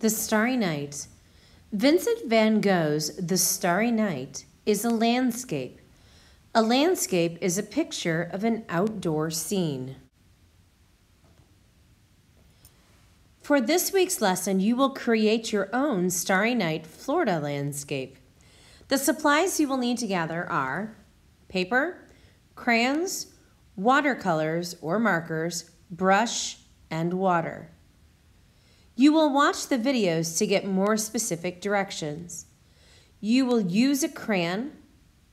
The Starry Night. Vincent van Gogh's The Starry Night is a landscape. A landscape is a picture of an outdoor scene. For this week's lesson, you will create your own Starry Night Florida landscape. The supplies you will need to gather are paper, crayons, watercolors or markers, brush, and water. You will watch the videos to get more specific directions. You will use a crayon,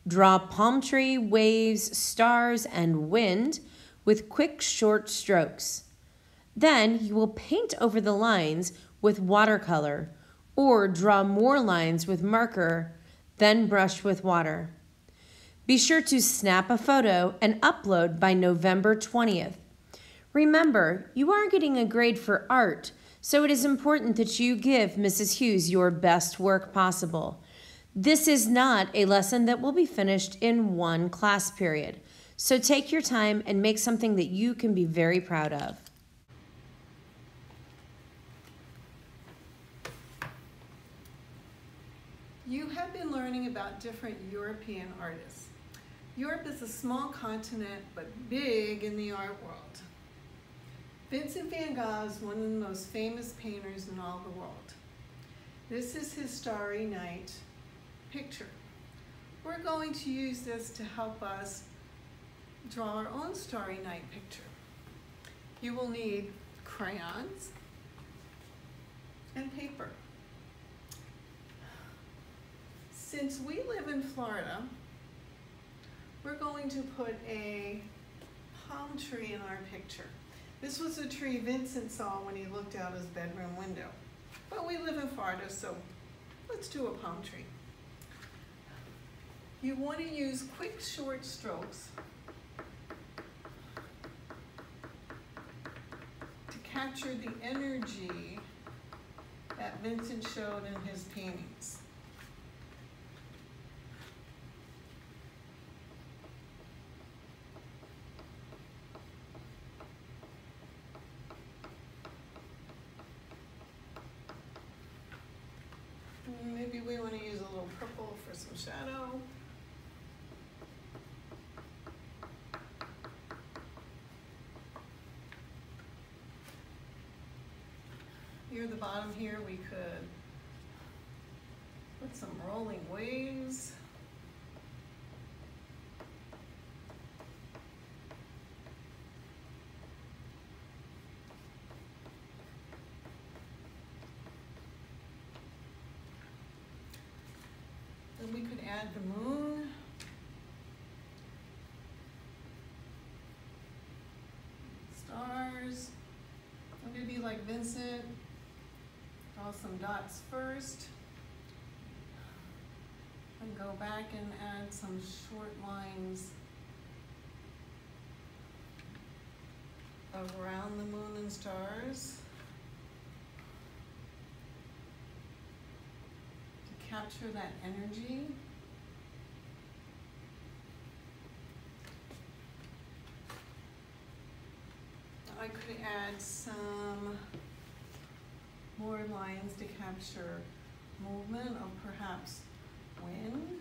draw palm tree, waves, stars, and wind with quick short strokes. Then you will paint over the lines with watercolor or draw more lines with marker, then brush with water. Be sure to snap a photo and upload by November 20th. Remember, you are getting a grade for art, so it is important that you give Mrs. Hughes your best work possible. This is not a lesson that will be finished in one class period, so take your time and make something that you can be very proud of. You have been learning about different European artists. Europe is a small continent, but big in the art world. Vincent van Gogh is one of the most famous painters in all the world. This is his Starry Night picture. We're going to use this to help us draw our own Starry Night picture. You will need crayons and paper. Since we live in Florida, we're going to put a palm tree in our picture. This was a tree Vincent saw when he looked out his bedroom window. But we live in Florida, so let's do a palm tree. You want to use quick, short strokes to capture the energy that Vincent showed in his paintings. Maybe we want to use a little purple for some shadow. Near the bottom here, we could put some rolling waves. Then we could add the moon. Stars. I'm gonna be like Vincent. Draw some dots first. And go back and add some short lines around the moon and stars. To capture that energy. I could add some more lines to capture movement or perhaps wind.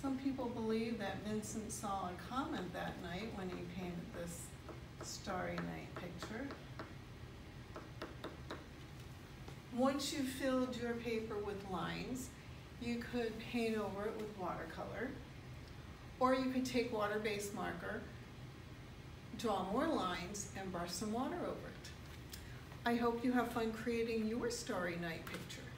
Some people believe that Vincent saw a comet that night when he painted this starry night picture. Once you've filled your paper with lines, you could paint over it with watercolor, or you could take water-based marker, draw more lines, and brush some water over it. I hope you have fun creating your Starry Night picture.